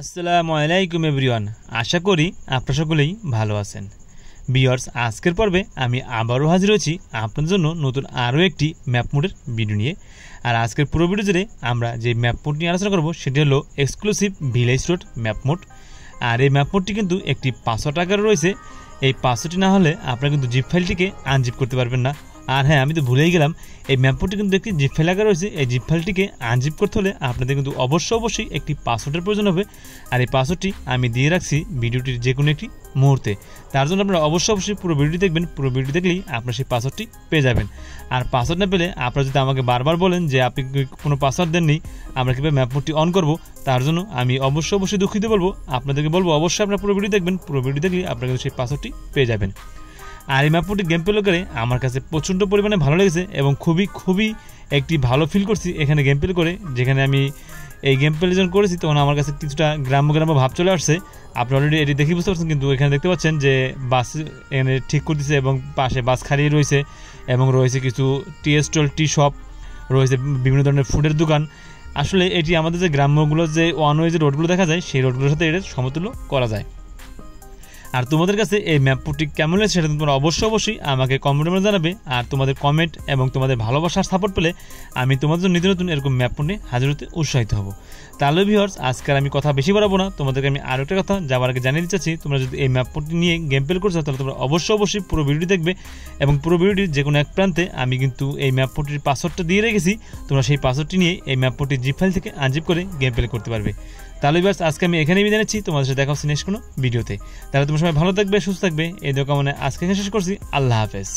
আসসালামু আলাইকুম, এভরিওয়ান। আশা করি আপনারা সকলেই ভালো আছেন। বিয়ার্স আজকের পর্বে আমি আবারও হাজির হয়েছি আপনাদের জন্য নতুন আরও একটি ম্যাপ মোডের ভিডিও নিয়ে। আর আজকের পুরো ভিডিও জুড়ে আমরা যে ম্যাপ মোড নিয়ে আলোচনা করব, সেটি হলো exclusive village road map mode. আর এই ম্যাপ মোডটি কিন্তু একটি পাঁচশো টাকার রয়েছে। এই পাঁচশোটি না হলে আপনারা কিন্তু জিপ ফাইলটিকে আনজিপ করতে পারবেন না। আর হ্যাঁ আমি তো ভুলেই গেলাম। এই ম্যাপটি কিন্তু একটি জিপ ফাইল রয়েছে। এই জিপ ফাইলটিকে আনজিপ করতে হলে আপনাদের কিন্তু অবশ্যই অবশ্যই একটি পাসওয়ার্ডের প্রয়োজন হবে। আর এই পাসওয়ার্ডটি আমি দিয়ে রাখছি ভিডিওটির যে কোনো একটি মুহূর্তে। তার জন্য আপনারা অবশ্যই অবশ্যই পুরো ভিডিওটি দেখবেন। পুরো ভিডিও দেখলেই আপনারা সেই পাসওয়ার্ডটি পেয়ে যাবেন। আর পাসওয়ার্ড না পেলে আপনারা যদি আমাকে বারবার বলেন যে আপনি কোনো পাসওয়ার্ড দেননি, আমরা কীভাবে ম্যাপ অন করব, তার জন্য আমি অবশ্যই অবশ্যই দুঃখিত বলব। আপনাদেরকে বলব, অবশ্যই আপনারা পুরো ভিডিও দেখবেন। পুরো ভিডিও দেখলেই আপনারা কিন্তু সেই পাসওয়ার্ডটি পেয়ে যাবেন। আর এই ম্যাপটি গেম প্লে করে আমার কাছে প্রচণ্ড পরিমাণে ভালো লেগেছে এবং খুবই খুবই একটি ভালো ফিল করছি এখানে গেম প্লে করে। যেখানে আমি এই গেম প্লে যখন করেছি, তখন আমার কাছে কিছুটা গ্রাম্য গ্রাম্য ভাব চলে আসছে। আপনি অলরেডি এটি দেখে বুঝতে পারছেন, কিন্তু এখানে দেখতে পাচ্ছেন যে বাস এখানে ঠিক করে করতেছে এবং পাশে বাস খারিয়ে রয়েছে এবং রয়েছে কিছু টি স্টল টি শপ রয়েছে বিভিন্ন ধরনের ফুডের দোকান। আসলে এটি আমাদের যে গ্রাম্যগুলো, যে ওয়ান ওয়ে যে রোডগুলো দেখা যায়, সেই রোডগুলোর সাথে এটা সমতুল্য করা যায়। আর তোমাদের কাছে এই ম্যাপটি কেমন লাগছে সেটা তোমরা অবশ্যই অবশ্যই আমাকে কমেন্টের মধ্যে জানাবে। আর তোমাদের কমেন্ট এবং তোমাদের ভালোবাসার সাপোর্ট পেলে আমি তোমাদের জন্য নিত্য নতুন এরকম ম্যাপ নিয়ে হাজির হতে উৎসাহিত হব। তাহলে ভিওর্স আজকের আমি কথা বেশি বাড়াবো না। তোমাদেরকে আমি আরও একটা কথা যাওয়ার আগে জানিয়ে দিচ্ছি তোমরা যদি এই ম্যাপটি নিয়ে গেম প্লে করছ, তাহলে তোমরা অবশ্যই অবশ্যই পুরো ভিডিওটি দেখবে এবং পুরো ভিডিওটির যে কোনো এক প্রান্তে আমি কিন্তু এই ম্যাপটির পাসওয়ার্ডটা দিয়ে রেখেছি। তোমরা সেই পাসওয়ার্ডটি নিয়ে এই ম্যাপটি জিপ ফাইল থেকে আনজিপ করে গেম প্লে করতে পারবে। তাহলে বাস আজকে আমি এখানেই বিদায় নিচ্ছি। তোমাদের সাথে দেখা হচ্ছে নেক্সট কোনো ভিডিওতে। তাহলে তোমার সবাই ভালো থাকবে সুস্থ থাকবে। এই দোকানে আজকে শেষ করছি। আল্লাহ হাফেজ।